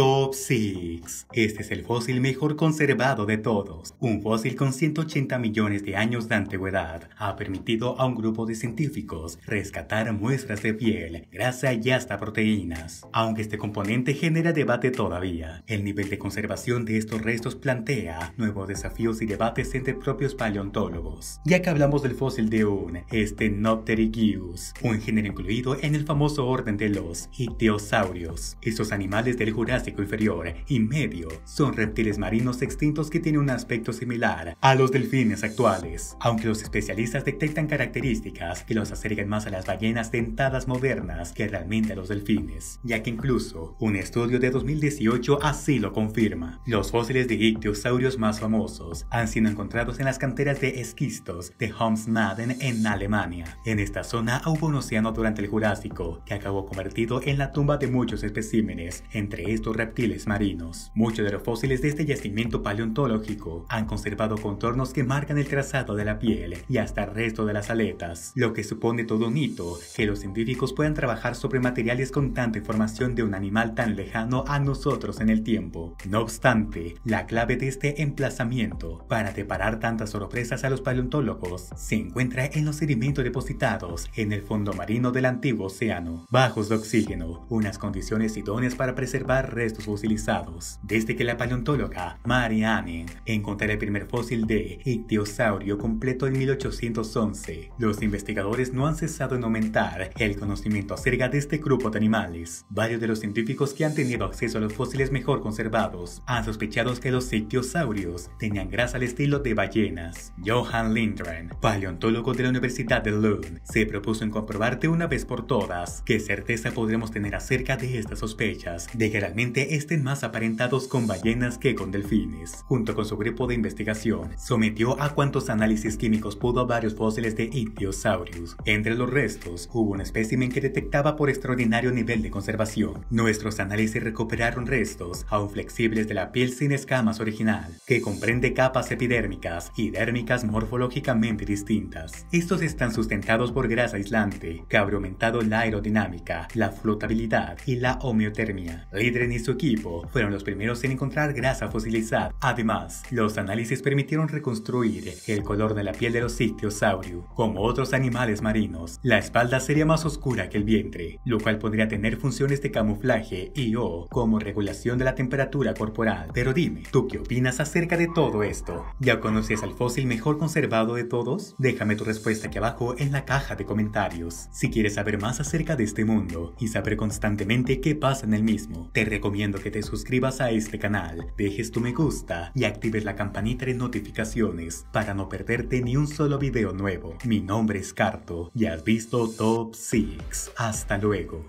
Top 6. Este es el fósil mejor conservado de todos. Un fósil con 180 millones de años de antigüedad ha permitido a un grupo de científicos rescatar muestras de piel, grasa y hasta proteínas. Aunque este componente genera debate todavía, el nivel de conservación de estos restos plantea nuevos desafíos y debates entre propios paleontólogos. Ya que hablamos del fósil de un Stenopterygius, un género incluido en el famoso orden de los ictiosaurios. Estos animales del Jurásico inferior y medio son reptiles marinos extintos que tienen un aspecto similar a los delfines actuales, aunque los especialistas detectan características que los acercan más a las ballenas dentadas modernas que realmente a los delfines, ya que incluso un estudio de 2018 así lo confirma. Los fósiles de ictiosaurios más famosos han sido encontrados en las canteras de esquistos de Holmsmaden en Alemania. En esta zona hubo un océano durante el Jurásico que acabó convertido en la tumba de muchos especímenes, entre estos reptiles marinos. Muchos de los fósiles de este yacimiento paleontológico han conservado contornos que marcan el trazado de la piel y hasta el resto de las aletas, lo que supone todo un hito que los científicos puedan trabajar sobre materiales con tanta información de un animal tan lejano a nosotros en el tiempo. No obstante, la clave de este emplazamiento para deparar tantas sorpresas a los paleontólogos se encuentra en los sedimentos depositados en el fondo marino del antiguo océano, bajos de oxígeno, unas condiciones idóneas para preservar restos fosilizados. Desde que la paleontóloga Marianne encontró el primer fósil de ictiosaurio completo en 1811, los investigadores no han cesado en aumentar el conocimiento acerca de este grupo de animales. Varios de los científicos que han tenido acceso a los fósiles mejor conservados han sospechado que los ictiosaurios tenían grasa al estilo de ballenas. Johan Lindgren, paleontólogo de la Universidad de Lund, se propuso en comprobar de una vez por todas qué certeza podremos tener acerca de estas sospechas de que realmente estén más aparentados con ballenas que con delfines. Junto con su grupo de investigación, sometió a cuantos análisis químicos pudo a varios fósiles de Ichthyosaurus. Entre los restos, hubo un espécimen que detectaba por extraordinario nivel de conservación. Nuestros análisis recuperaron restos aún flexibles de la piel sin escamas original, que comprende capas epidérmicas y dérmicas morfológicamente distintas. Estos están sustentados por grasa aislante, que ha aumentado la aerodinámica, la flotabilidad y la homeotermia. Lidren y su equipo fueron los primeros en encontrar grasa fosilizada. Además, los análisis permitieron reconstruir el color de la piel de los ictiosaurios. Como otros animales marinos, la espalda sería más oscura que el vientre, lo cual podría tener funciones de camuflaje y o como regulación de la temperatura corporal. Pero dime, ¿tú qué opinas acerca de todo esto? ¿Ya conoces al fósil mejor conservado de todos? Déjame tu respuesta aquí abajo en la caja de comentarios. Si quieres saber más acerca de este mundo y saber constantemente qué pasa en el mismo, te recomiendo que te suscribas a este canal, dejes tu me gusta y actives la campanita de notificaciones para no perderte ni un solo video nuevo. Mi nombre es Carto y has visto Top 6. Hasta luego.